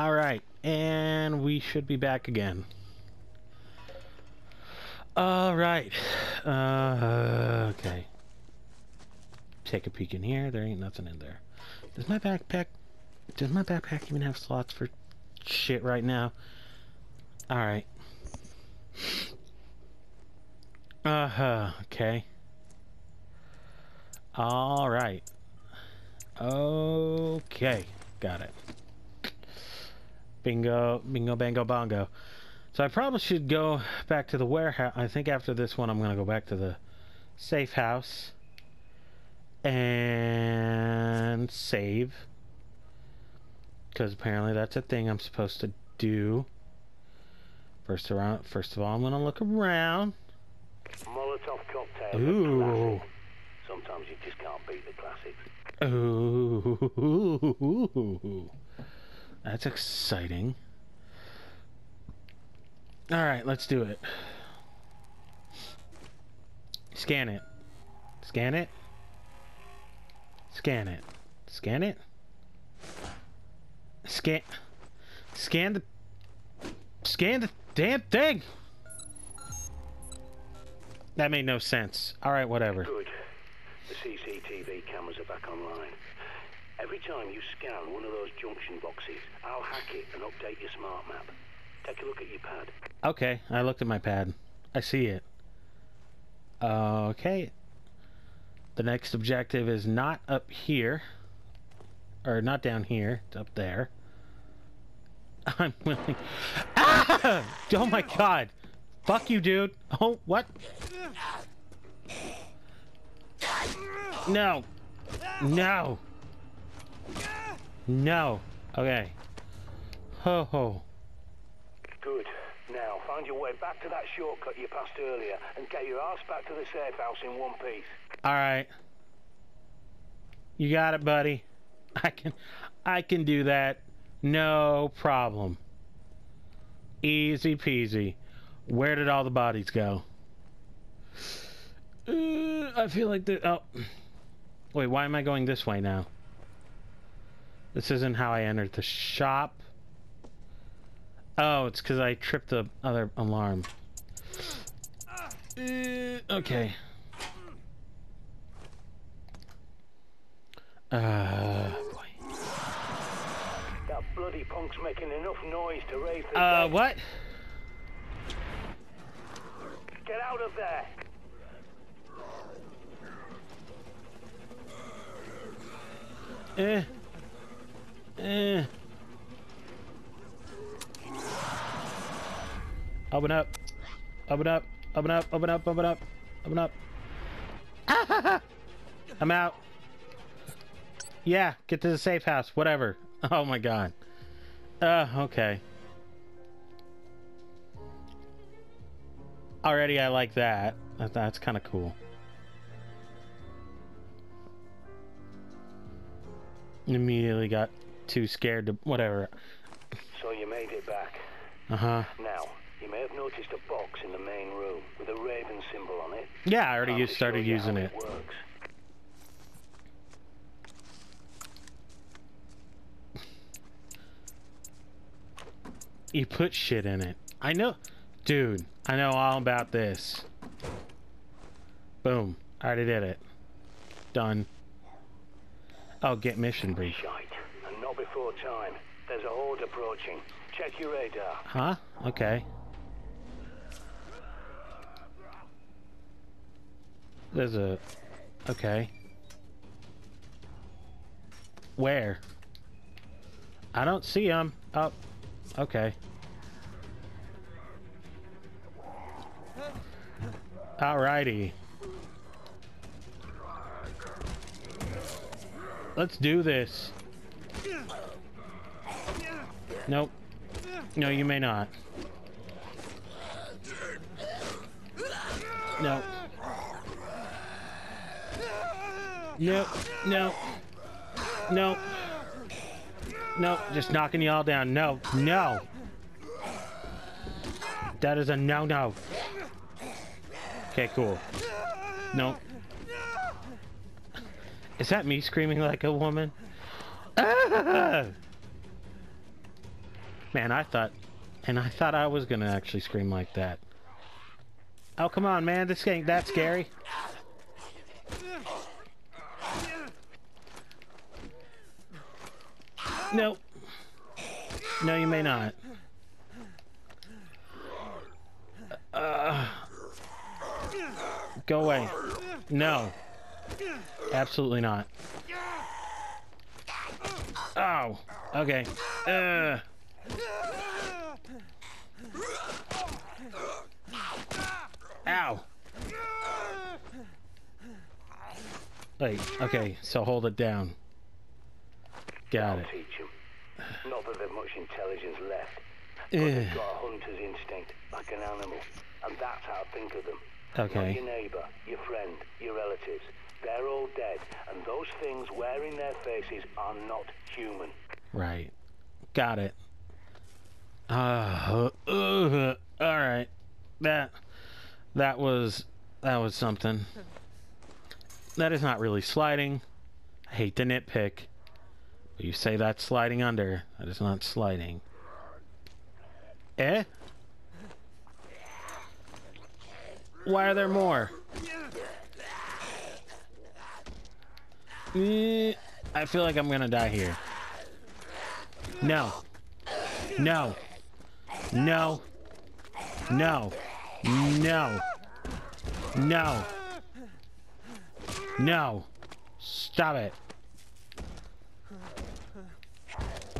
Alright, and we should be back again. Alright. Uh, okay. Take a peek in here. There ain't nothing in there. Does my backpack... Does my backpack even have slots for shit right now? Alright. Uh-huh, okay. Alright. Okay. Got it. Bingo, bingo, bango, bongo. So I probably should go back to the warehouse. I think after this one I'm going to go back to the safe house and save. Because apparently that's a thing I'm supposed to do. First, around, first of all, I'm going to look around. Molotov cocktail. Ooh. Sometimes you just can't beat the classics. Ooh. That's exciting. Alright, let's do it. Scan it. Scan it. Scan it. Scan it. Scan. Scan the. Scan the damn thing! That made no sense. Alright, whatever. Good. The CCTV cameras are back online. Every time you scan one of those junction boxes, I'll hack it and update your smart map. Take a look at your pad. Okay, I looked at my pad. I see it. Okay. The next objective is not up here. Or not down here. It's up there. I'm willing. Ah! Oh my god! Fuck you, dude! Oh, what? No! No! No! Okay. Ho ho. Good. Now, find your way back to that shortcut you passed earlier and get your ass back to the safe house in one piece. Alright. You got it, buddy. I can I can do that. No problem. Easy peasy. Where did all the bodies go? Uh, I feel like the oh Wait, why am I going this way now? This isn't how I entered the shop. Oh, it's because I tripped the other alarm. Uh, okay. Uh, boy. That bloody punk's making enough noise to raise the Uh, dead. what? Get out of there! Eh. Eh. Open up. Open up. Open up. Open up. Open up. Open up. I'm out. Yeah, get to the safe house. Whatever. Oh my god. Uh, okay. Already I like that. that that's kind of cool. Immediately got too scared to whatever. So you made it back. Uh-huh. Now, you may have noticed a box in the main room with a raven symbol on it. Yeah, I already used, started using it. works. You put shit in it. I know. Dude, I know all about this. Boom. I already did it. Done. Oh, get mission brief. Shite. Before time. There's a horde approaching. Check your radar. Huh? Okay. There's a... Okay. Where? I don't see him. Oh. Okay. Alrighty. Let's do this. Nope. No, you may not. No. No, no. No. No, just knocking you all down. No, no. That is a no-no. Okay, cool. No. Is that me screaming like a woman? Ah! Man, I thought, and I thought I was gonna actually scream like that. Oh, come on, man, this ain't that scary. Nope. No, you may not. Uh, go away. No. Absolutely not. Oh, okay. Uh. Ow. Wait, okay, so hold it down. Got it. Teach 'em. Not that there's much intelligence left. But they've got a hunter's instinct, like an animal. And that's how I think of them. Not Okay. your neighbour, your friend, your relatives. They're all dead, and those things wearing their faces are not human. Right. Got it. Uh, uh, all right. That that was that was something. That is not really sliding. I hate to nitpick. But you say that's sliding under. That is not sliding. Eh? Why are there more? Eh, I feel like I'm gonna die here. No. No. No. No. No. No. No. Stop it.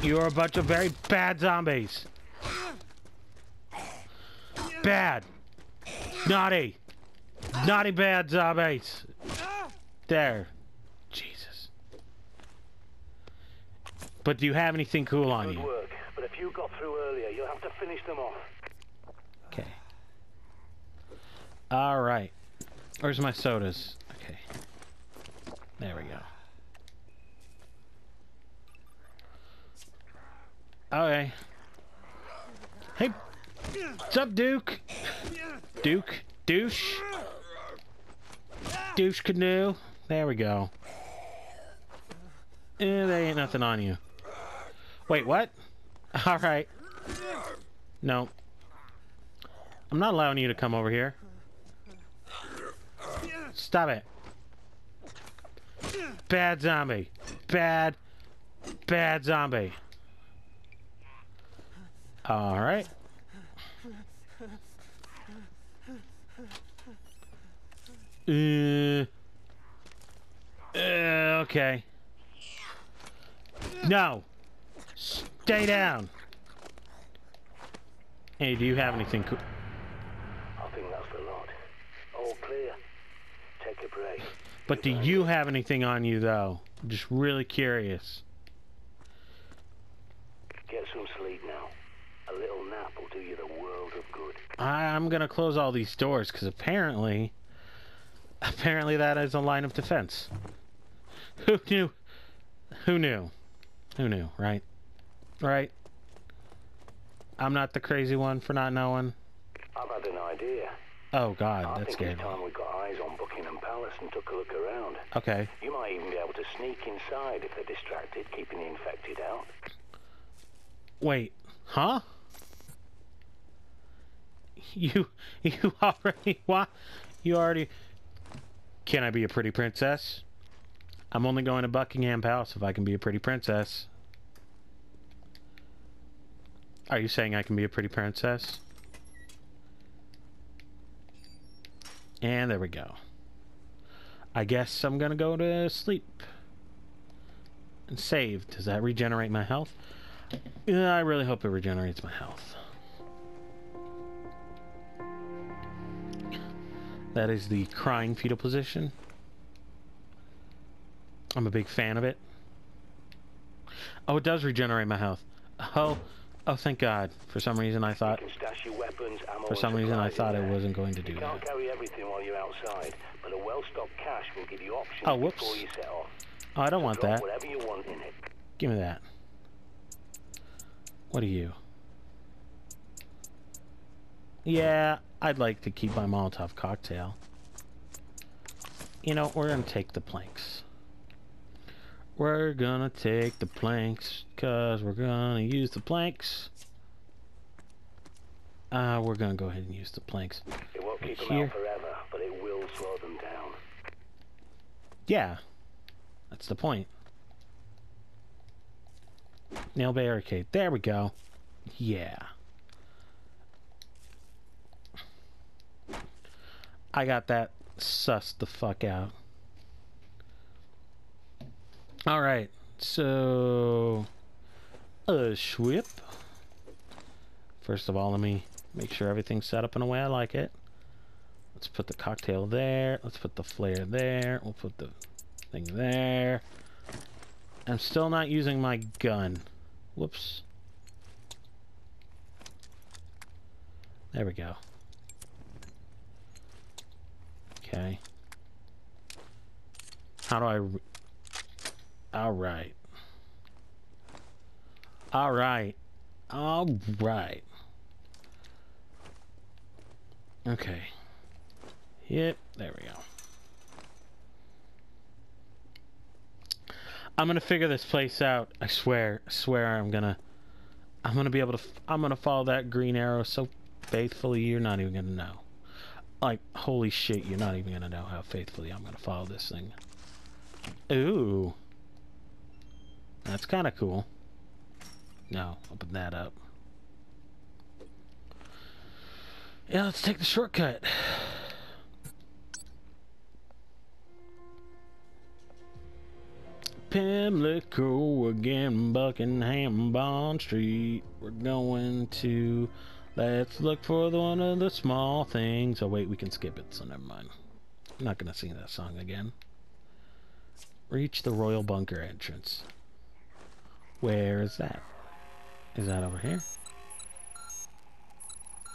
You're a bunch of very bad zombies. Bad. Naughty. Naughty bad zombies. There. But do you have anything cool on Good you? work. But if you got through earlier, you'll have to finish them off. Okay. All right. Where's my sodas? Okay. There we go. Okay. Hey, what's up, Duke? Duke, douche, douche canoe. There we go. Eh, there ain't nothing on you. Wait, what? All right. No, I'm not allowing you to come over here. Stop it. Bad zombie. Bad, bad zombie. Alright. Uh, uh, okay. No. Stay down. Hey, do you have anything cool? I think that's the lot. All clear. Take a break. But do you have anything on you, though? Just really curious. Get some sleep now. A little nap will do you the world of good. I, I'm gonna close all these doors because apparently, apparently that is a line of defense. Who knew? Who knew? Who knew? Right? Right? I'm not the crazy one for not knowing. I've had an idea. Oh God, I that think scared it's time we got eyes on Buckingham Palace and took a look around. Okay. You might even be able to sneak inside if they're distracted, keeping the infected out. Wait. Huh? You you already what? You already Can I be a pretty princess? I'm only going to Buckingham Palace if I can be a pretty princess. Are you saying I can be a pretty princess? And there we go. I guess I'm gonna go to sleep. And save. Does that regenerate my health? I really hope it regenerates my health. That is the crying fetal position. I'm a big fan of it. Oh, it does regenerate my health. Oh, oh, thank God. For some reason, I thought. You can stash your weapons, ammo, For some reason, I thought it wasn't going to do You that. carry everything while you're outside, but a well-stocked cache will give you options Oh, whoops. you set off. Oh, I don't want that. whatever you want in it. Give me that. What are you? Yeah, I'd like to keep my Molotov cocktail. You know, we're gonna take the planks. We're gonna take the planks, cause we're gonna use the planks. Uh, we're gonna go ahead and use the planks. It won't keep them out forever, but it will slow them down. Yeah. That's the point. Nail barricade. There we go. Yeah. I got that sussed the fuck out. Alright. So... A swip. First of all, let me make sure everything's set up in a way I like it. Let's put the cocktail there. Let's put the flare there. We'll put the thing there. I'm still not using my gun. Whoops. There we go. Okay. How do I... re- Alright. Alright. Alright. Okay. Yep, there we go. I'm gonna figure this place out. I swear, I swear I'm gonna, I'm gonna be able to, I'm gonna follow that green arrow so faithfully you're not even gonna know. Like, holy shit, you're not even gonna know how faithfully I'm gonna follow this thing. Ooh. That's kinda cool. No, open that up. Yeah, let's take the shortcut. Pimlico again, Buckingham Bond Street. We're going to. Let's look for the one of the small things. Oh, wait, we can skip it, so never mind. I'm not gonna sing that song again. Reach the Royal Bunker entrance. Where is that? Is that over here?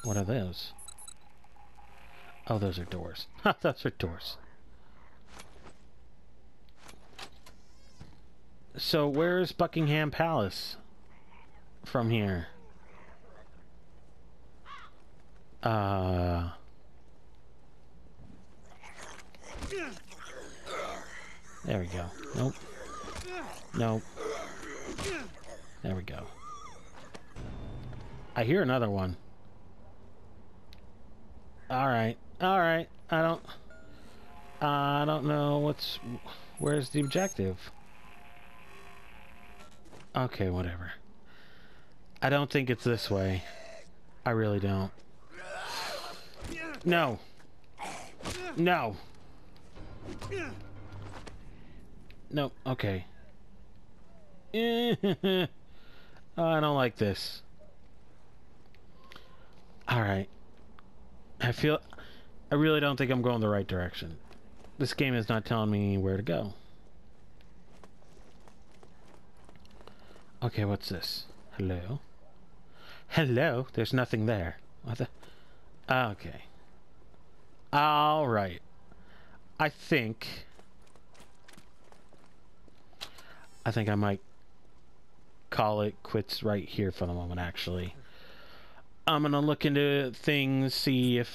What are those? Oh, those are doors. those are doors. So where's Buckingham Palace from here? Uh There we go. Nope. Nope. There we go. I hear another one. Alright. Alright. I don't I don't know what's where's the objective? Okay, whatever. I don't think it's this way. I really don't. No. No. No, okay. oh, I don't like this. Alright. I feel... I really don't think I'm going the right direction. This game is not telling me where to go. Okay, what's this? Hello? Hello? There's nothing there. What the? Ah, okay. Alright. I think... I think I might call it quits right here for the moment, actually. I'm gonna look into things, see if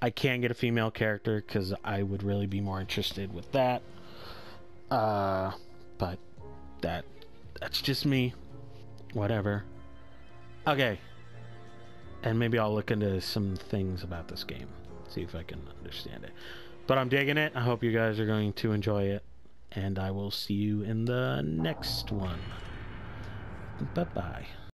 I can get a female character, because I would really be more interested with that. Uh, but that that's just me. Whatever. Okay. And maybe I'll look into some things about this game. See if I can understand it. But I'm digging it. I hope you guys are going to enjoy it. And I will see you in the next one. Bye-bye.